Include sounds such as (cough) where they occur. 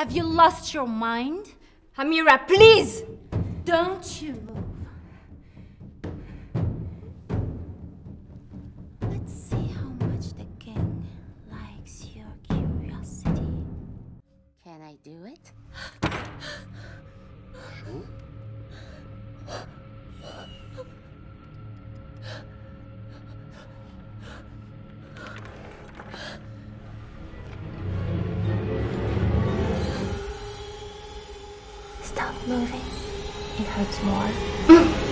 Have you lost your mind? Amira, please! Don't you move. Let's see how much the king likes your curiosity. Can I do it? (gasps) (laughs) Stop moving. It hurts more. (gasps) (laughs)